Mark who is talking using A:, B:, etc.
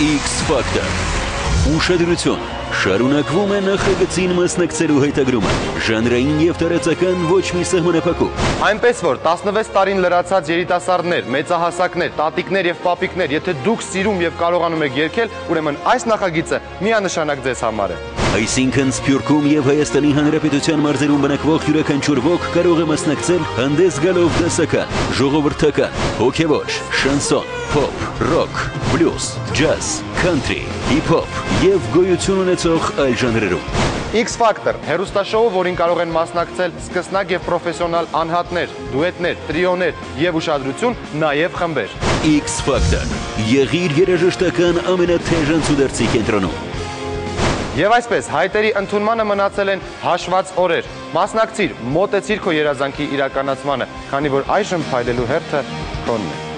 A: X-Factor. Ушед Рютюн. Շարունակվում է նախագծին մասնակցելու հայտագրումը Ժանրային եւ տարածական ոչ մի սահմանափակում
B: Այնպես որ 16 տարին լրացած երիտասարդներ, մեծահասակներ, տատիկներ եւ պապիկներ, եթե դուք սիրում եւ կարողանում եք երգել, ուրեմն այս նախագիծը միանշանակ ձեզ համար է։
A: Այսինքն Սփյուռքում եւ Հայաստանի Հանրապետության մարզերում բնակվող յուրաքանչյուր ոք կարող է մասնակցել հանդես գալով դասական, ժողովրդական, հոգեվոր, շանսոն, փոփ, ռոք, բլյուզ, ջազ, քանթրի, հիփ-հոփ եւ գոյություն ունեցող այլ ժանրերում։
B: X Factor հերոստաշոու, որին կարող են մասնակցել սկսնակ եւ պրոֆեսիոնալ անհատներ, դուետներ, տրիոներ եւ ուշադրություն, նաեւ խմբեր։
A: X Factor եղիր երաժշտական ամենաթեժ անցուդարձի կենտրոնում։
B: Եվ այսպես հայտերի ընդունմանը մնացել են հաշված օրեր։ Մասնակցիր, մոտեցիր քո երազանքի իրականացմանը, քանի որ այժմ փայլելու հերթը քոնն է։